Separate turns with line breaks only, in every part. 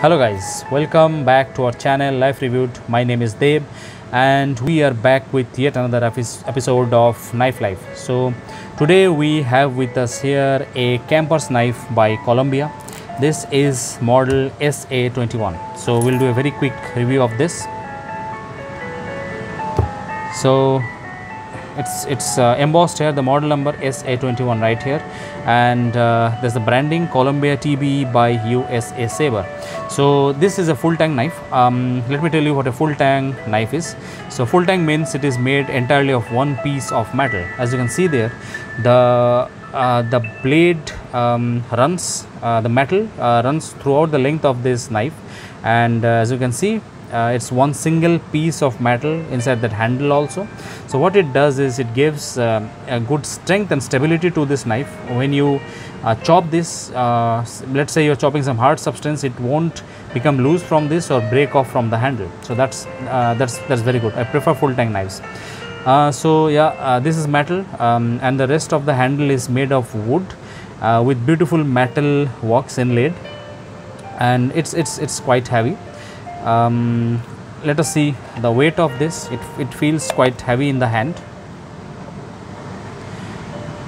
Hello guys, welcome back to our channel Life Reviewed. My name is Deb and we are back with yet another episode of Knife Life. So today we have with us here a camper's knife by Columbia. This is model SA21. So we'll do a very quick review of this. So it's it's uh, embossed here the model number SA21 right here. And uh, there's the branding Columbia TBE by USA Saber so this is a full tang knife. Um, let me tell you what a full tang knife is. So full tang means it is made entirely of one piece of metal. As you can see there the uh, the blade um, runs uh, the metal uh, runs throughout the length of this knife. And uh, as you can see uh, it's one single piece of metal inside that handle also. So what it does is it gives uh, a good strength and stability to this knife. When you uh, chop this uh, let's say you're chopping some hard substance it won't become loose from this or break off from the handle. So that's uh, that's that's very good. I prefer full tang knives. Uh, so yeah this is metal um, and the rest of the handle is made of wood with beautiful metal works inlaid. And it's it's it's quite heavy um, let us see the weight of this. It, it feels quite heavy in the hand.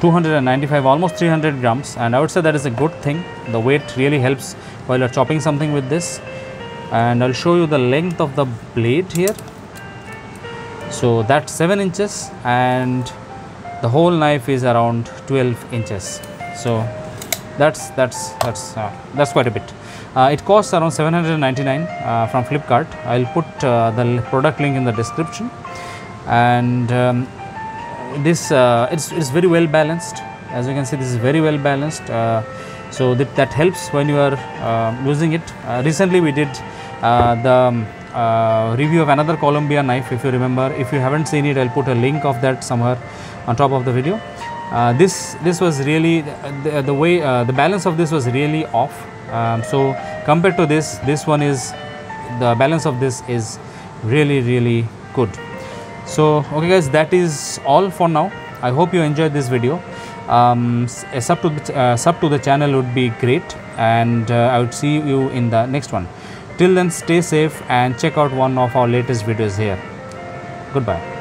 295 almost 300 grams. And i would say that is a good thing. The weight really helps while you're chopping something with this. And i'll show you the length of the blade here. So that's 7 inches. And the whole knife is around 12 inches. So that's that's that's uh, that's quite a bit. Uh, it costs around 799 uh, from flipkart. I'll put uh, the product link in the description. And um, this uh, it's, it's very well balanced. As you can see this is very well balanced. Uh, so that, that helps when you are uh, using it. Recently we did the um, review of another Columbia knife if you remember. If you haven't seen it I'll put a link of that somewhere on top of the video uh, this this was really the, the way uh, the balance of this was really off. Um, so compared to this this one is the balance of this is really really good. So okay guys that is all for now. I hope you enjoyed this video. Um, a sub to the, uh, sub to the channel would be great and uh, i would see you in the next one. Till then stay safe and check out one of our latest videos here. Goodbye